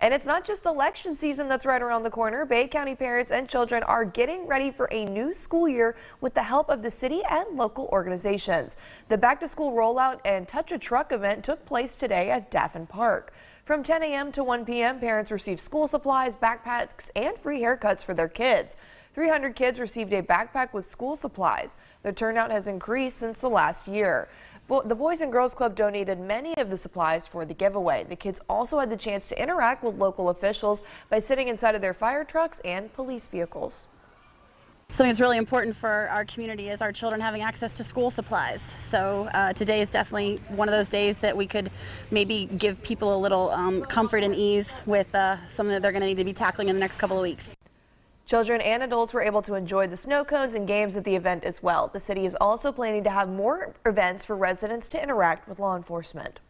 And it's not just election season that's right around the corner. Bay County parents and children are getting ready for a new school year with the help of the city and local organizations. The back to school rollout and touch a truck event took place today at Daffin Park. From 10 a.m. to 1 p.m., parents received school supplies, backpacks, and free haircuts for their kids. 300 kids received a backpack with school supplies. The turnout has increased since the last year. The Boys and Girls Club donated many of the supplies for the giveaway. The kids also had the chance to interact with local officials by sitting inside of their fire trucks and police vehicles. Something that's really important for our community is our children having access to school supplies. So uh, today is definitely one of those days that we could maybe give people a little um, comfort and ease with uh, something that they're going to need to be tackling in the next couple of weeks. Children and adults were able to enjoy the snow cones and games at the event as well. The city is also planning to have more events for residents to interact with law enforcement.